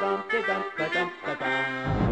dum da dum da dum da dum.